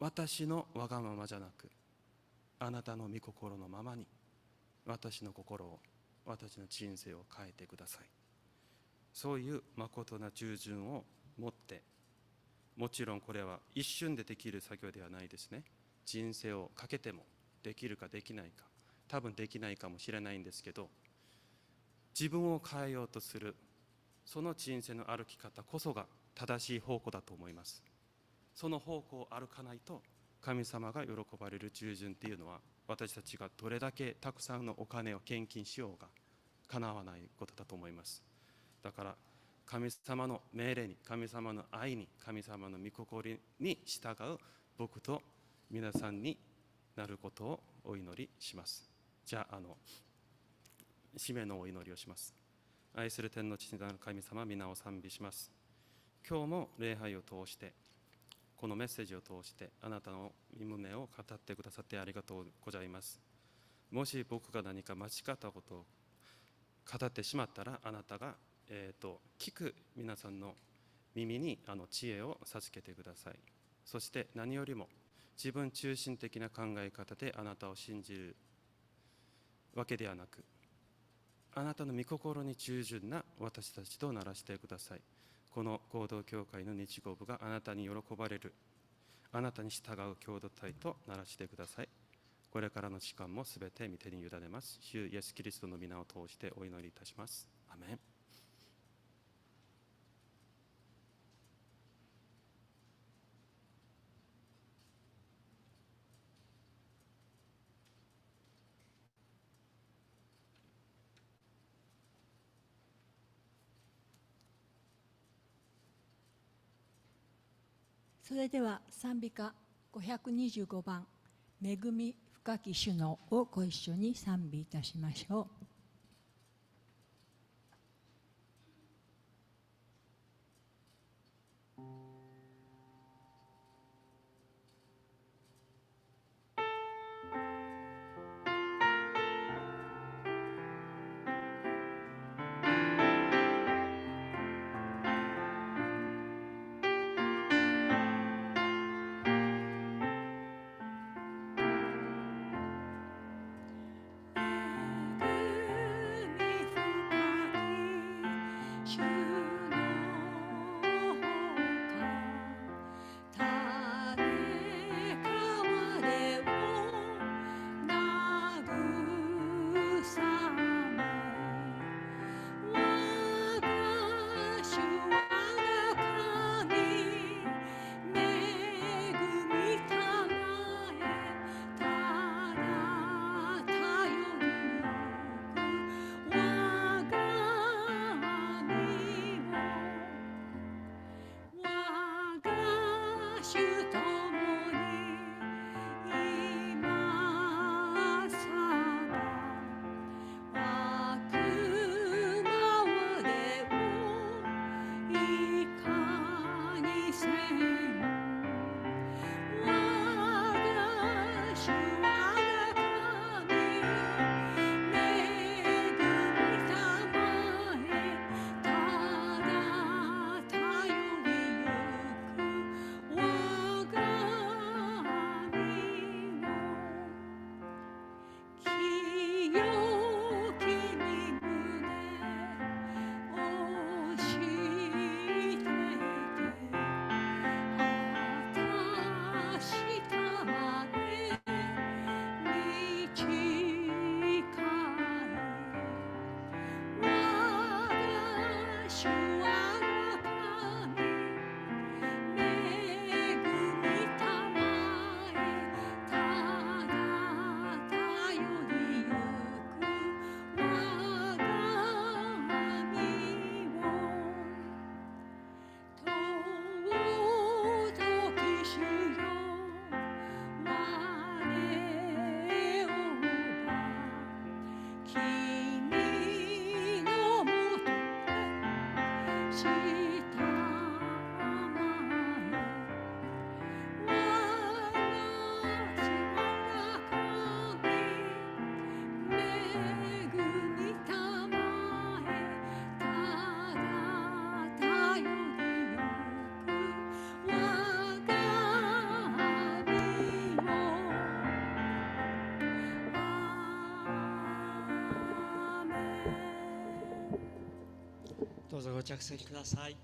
私のわがままじゃなくあなたの御心のままに私の心を私の人生を変えてください。そういう誠な従順を持ってもちろんこれは一瞬でできる作業ではないですね。人生をかけてもできるかできないか。多分できないかもしれないんですけど自分を変えようとするその人生の歩き方こそが正しい方向だと思います。その方向を歩かないと神様が喜ばれる従順っていうのは私たちがどれだけたくさんのお金を献金しようが叶わないことだと思います。だから神様の命令に神様の愛に神様の御心に従う僕と皆さんになることをお祈りします。じゃああの締めのお祈りをします。愛する天の父なる神様皆を賛美します。今日も礼拝を通してこのメッセージを通してあなたの身胸を語ってくださってありがとうございます。もし僕が何か間違ったことを語ってしまったらあなたが、えーと、聞く皆さんの耳にあの知恵を授けてください。そして何よりも自分中心的な考え方であなたを信じるわけではなくあなたの御心に従順な私たちとならしてください。この合同教会の日号部があなたに喜ばれるあなたに従う共同体とならしてください。これからの時間もすべて御手に委ねます。主イエス・キリストの皆を通してお祈りいたします。アメン。
それでは賛美歌525番「恵み深き主の」をご一緒に賛美いたしましょう。
どうぞご着席ください。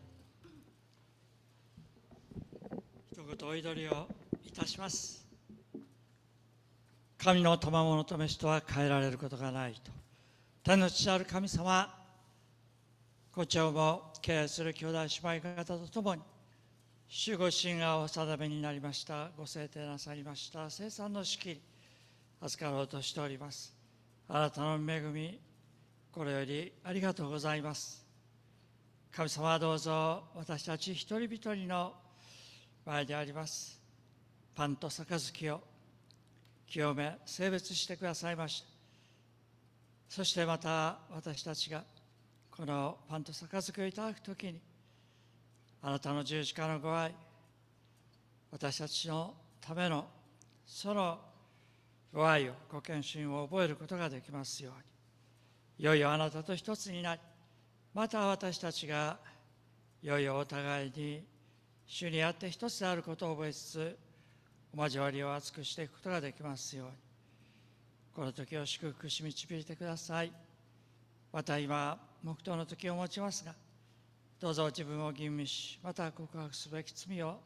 一言お祈りをいたします。神の賜物と飯とは変えられることがないと。天の父なる神様こちらも敬愛する兄弟姉妹方と共に守護神がお定めになりました。ご制定なさりました。生産の式に預かろうとしております。あなたの恵みこれよりありがとうございます。神様はどうぞ私たち一人一人の前であります。パンと杯を清め性別してくださいました。そしてまた私たちがこのパンと杯をいただくときにあなたの十字架のご愛私たちのためのそのご愛をご献身を覚えることができますように。いよいよあなたと一つになりまた私たちがいよいよお互いに主にあって一つであることを覚えつつお交わりを厚くしていくことができますようにこの時を祝福し導いてください。また今黙祷の時を持ちますがどうぞ自分を吟味しまた告白すべき罪を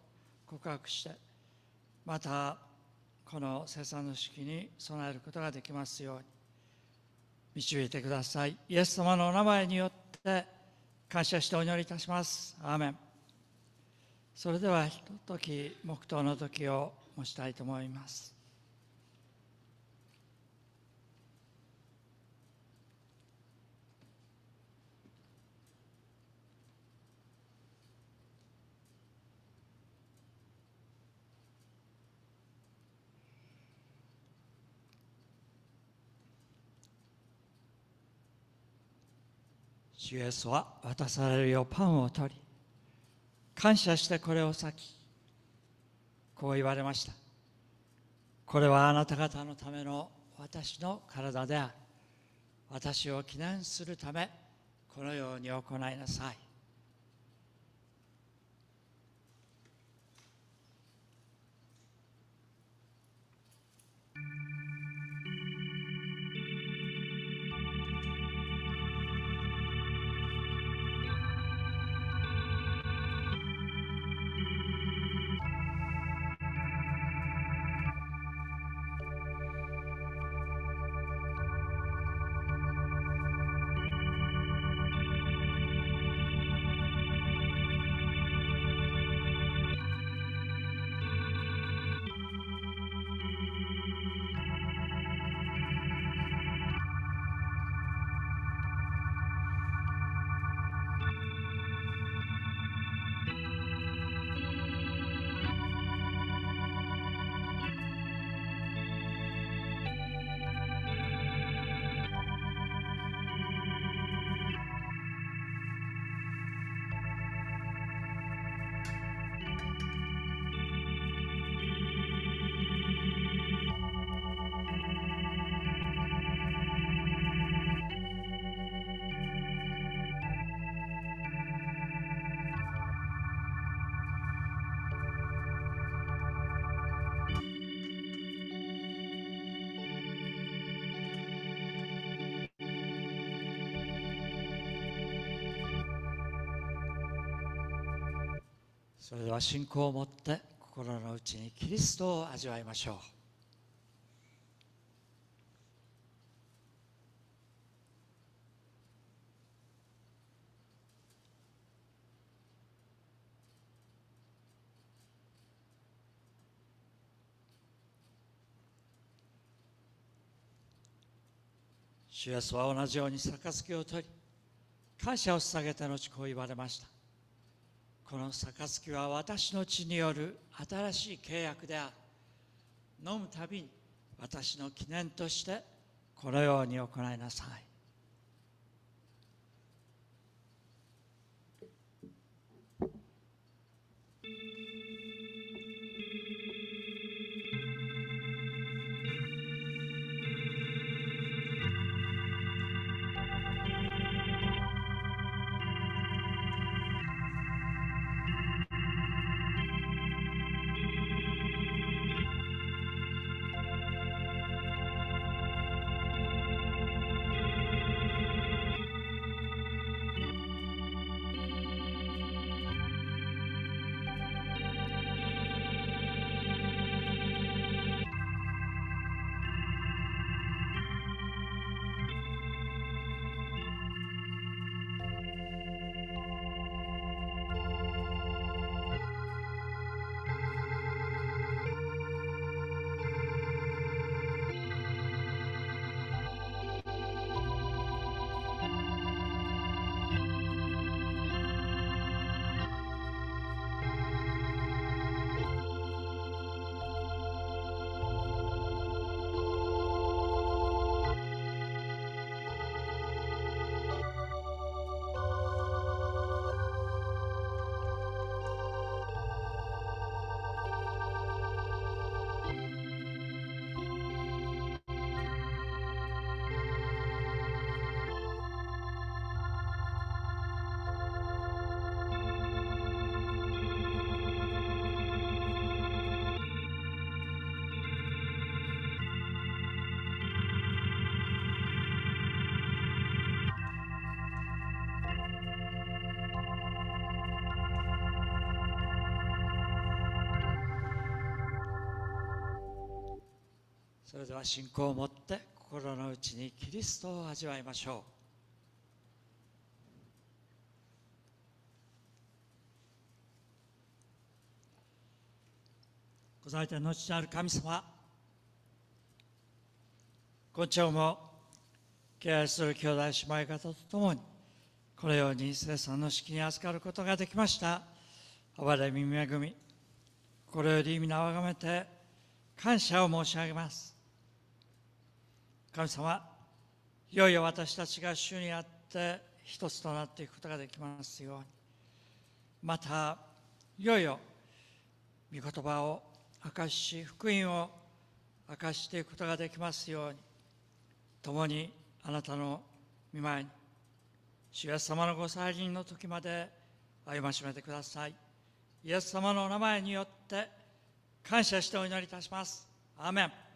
告白してまたこの生産の式に備えることができますように。導いてください。イエス様のお名前によって感謝してお祈りいたします。アーメン。それではひととき黙祷の時を持ちたいと思います。主イエスは渡されるよパンを取り感謝してこれを裂きこう言われました。これはあなた方のための私の体である。私を記念するためこのように行いなさい。それでは信仰を持って心の内にキリストを味わいましょう。主イエスは同じように杯を取り感謝を捧げて後こう言われました。この杯は私の血による新しい契約である。飲むたびに私の記念としてこのように行いなさい。それでは信仰を持って心の内にキリストを味わいましょう。ご在天の父なる神様今朝も敬愛する兄弟姉妹方と共にこのように生産の式に預かることができました。憐れみ恵み心より皆をあがめて感謝を申し上げます。神様いよいよ私たちが主にあって一つとなっていくことができますようにまたいよいよ御言葉を明かし福音を明かしていくことができますように共にあなたの御前に主イエス様のご再臨の時まで歩ましめてください。イエス様のお名前によって感謝してお祈りいたします。アーメン。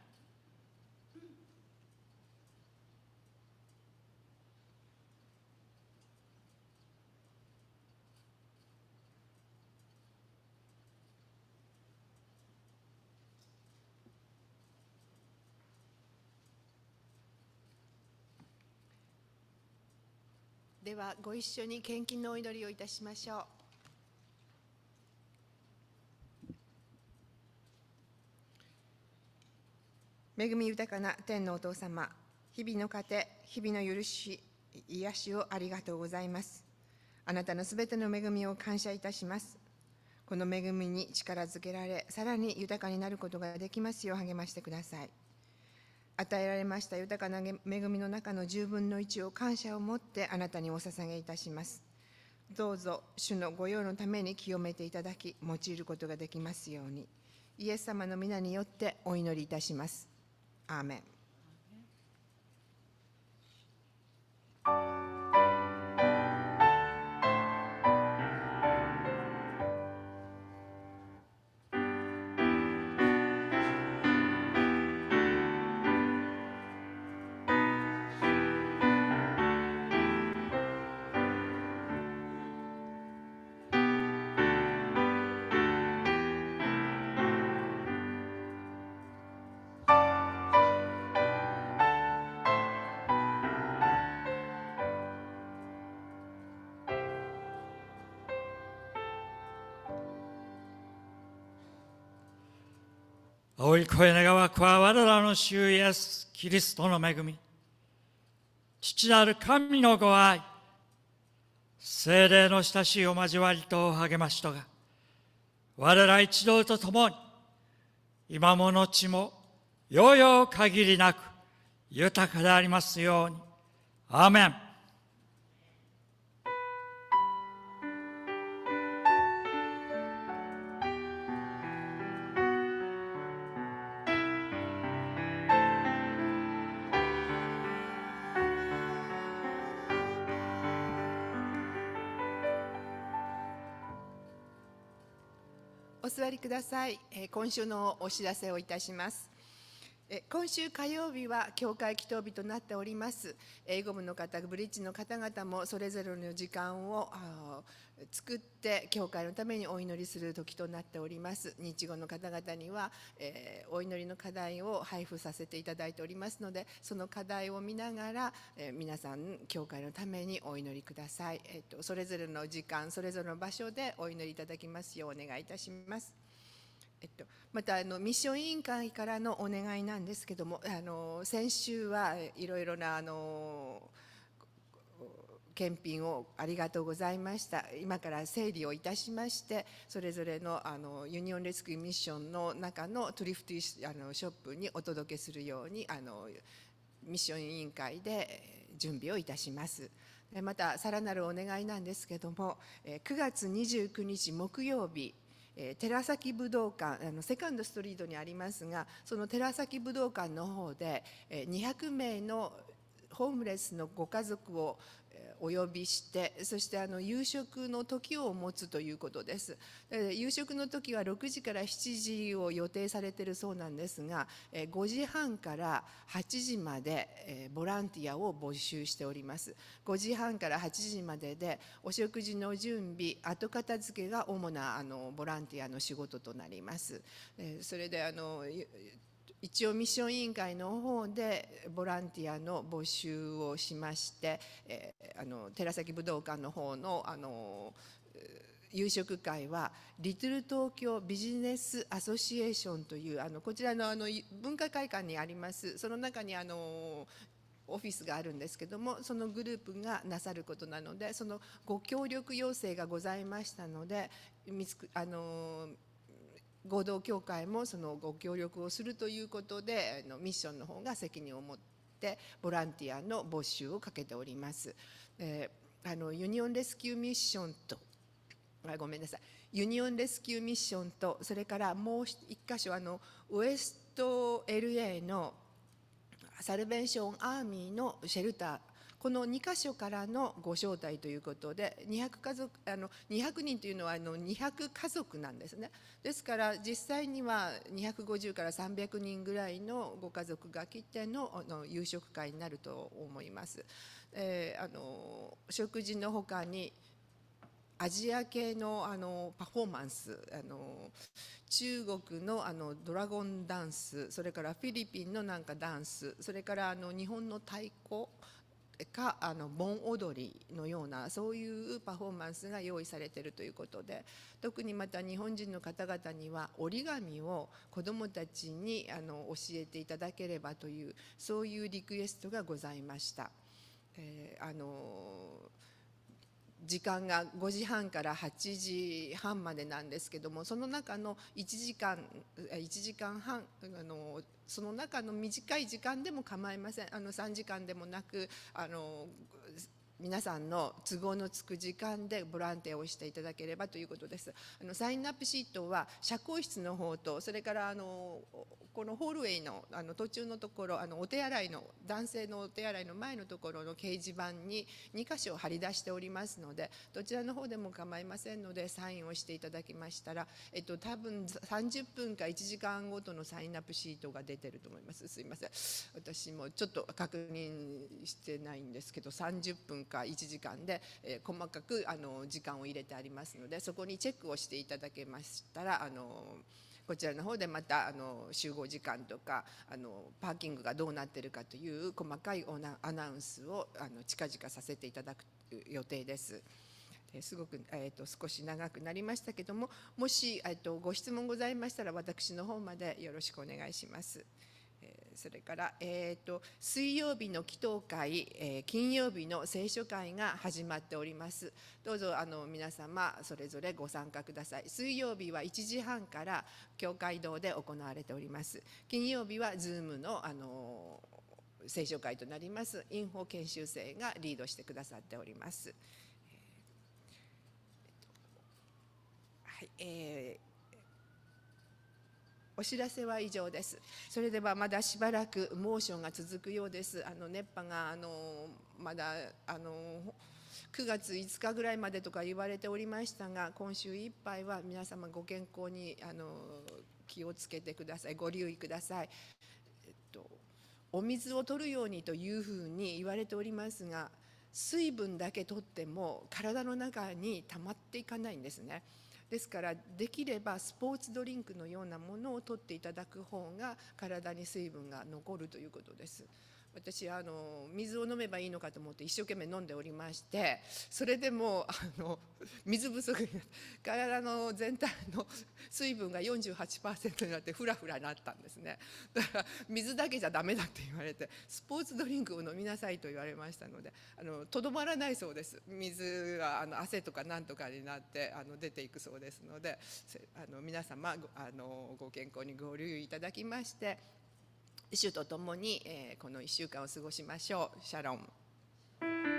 はご一緒に献金のお祈りをいたしましょう。恵み豊かな天のお父様日々の糧日々の許し癒しをありがとうございます。あなたのすべての恵みを感謝いたします。この恵みに力づけられさらに豊かになることができますよう励ましてください。与えられました豊かな恵みの中の十分の一を感謝を持ってあなたにお捧げいたします。どうぞ主の御用のために清めていただき用いることができますように。イエス様の皆によってお祈りいたします。アーメン。
青い声願わくは我らの主イエスキリストの恵み。父なる神のご愛。精霊の親しいお交わりと励ましとが。我ら一同と共に今も後もようよう限りなく豊かでありますように。アーメン。
い、え今週のお知らせをいたします。今週火曜日は教会祈祷日となっております。英語部の方ブリッジの方々もそれぞれの時間を作って教会のためにお祈りする時となっております。日語の方々には、えお祈りの課題を配布させていただいておりますのでその課題を見ながら、え皆さん教会のためにお祈りください、えっとそれぞれの時間それぞれの場所でお祈りいただきますようお願いいたします。えっと、またあのミッション委員会からのお願いなんですけどもあの先週はいろいろなあの検品をありがとうございました今から整理をいたしましてそれぞれのあのユニオンレスキューミッションの中のトリフティあのショップにお届けするようにあのミッション委員会で準備をいたします。またさらなるお願いなんですけども9月29日木曜日えー寺崎武道館あのセカンドストリートにありますがその寺崎武道館の方でえー200名のホームレスのご家族をお呼びしてそしてあの夕食の時を持つということです。夕食の時は6時から7時を予定されてるそうなんですが5時半から8時までボランティアを募集しております。5時半から8時まででお食事の準備後片付けが主なあのボランティアの仕事となります。それであの一応ミッション委員会の方でボランティアの募集をしまして、えあの寺崎武道館の方のあの夕食会はリトル東京ビジネスアソシエーションというあのこちらのあの文化会館にあります。その中にあのオフィスがあるんですけどもそのグループがなさることなのでそのご協力要請がございましたのであの合同教会もそのご協力をするということであのミッションの方が責任を持ってボランティアの募集をかけております。えーあのユニオンレスキューミッションとあごめんなさいユニオンレスキューミッションとそれからもう一箇所あのウエスト LA のサルベーションアーミーのシェルターこの2箇所からのご招待ということで200家族あの200人というのはあの200家族なんですねですから実際には250から300人ぐらいのご家族が来てのあの夕食会になると思います。えーあの食事のほかにアジア系のあのパフォーマンスあの中国のあのドラゴンダンスそれからフィリピンのなんかダンスそれからあの日本の太鼓かあの盆踊りのようなそういうパフォーマンスが用意されているということで特にまた日本人の方々には折り紙を子どもたちにあの教えていただければというそういうリクエストがございました。えーあの時間が5時半から8時半までなんですけどもその中の1時間1時間半あのその中の短い時間でも構いませんあの3時間でもなくあの皆さんの都合のつく時間でボランティアをしていただければということです。あのサインアップシートは社交室の方とそれからあのこのホールウェイのあの途中のところあのお手洗いの男性のお手洗いの前のところの掲示板に2箇所貼り出しておりますのでどちらの方でも構いませんのでサインをしていただきましたら、えっと、多分30分か1時間ごとのサインアップシートが出てると思います。すいません。私もちょっと確認してないんですけど30分か1時間で、えー細かくあの時間を入れてありますのでそこにチェックをしていただけましたらあのこちらの方でまたあの集合時間とかあのパーキングがどうなっているかという細かいアナウンスをあの近々させていただく予定です。えすごく、えー、と少し長くなりましたけどももし、えー、とご質問ございましたら私の方までよろしくお願いします。えそれから、えー、と水曜日の祈祷会、えー金曜日の聖書会が始まっております。どうぞあの皆様それぞれご参加ください。水曜日は1時半から教会堂で行われております。金曜日は Zoom のあの聖書会となります。インフォ研修生がリードしてくださっております。はい、えーお知らせは以上です。それではまだしばらく猛暑が続くようです。あの熱波があのまだあの9月5日ぐらいまでとか言われておりましたが、今週いっぱいは皆様ご健康にあの気をつけてください。ご留意ください。えっとお水を取るようにというふうに言われておりますが、水分だけ取っても体の中に溜まっていかないんですね。ですからできればスポーツドリンクのようなものを取っていただく方が体に水分が残るということです。私あの水を飲めばいいのかと思って一生懸命飲んでおりましてそれでもあの水不足になって体の全体の水分が48%になってフラフラなったんですね。だから水だけじゃダメだって言われてスポーツドリンクを飲みなさいと言われましたのでとどまらないそうです。水があの汗とかなんとかになってあの出ていくそうですのであの皆様あのご健康にご留意いただきまして主と共に、えこの1週間を過ごしましょう。シャロン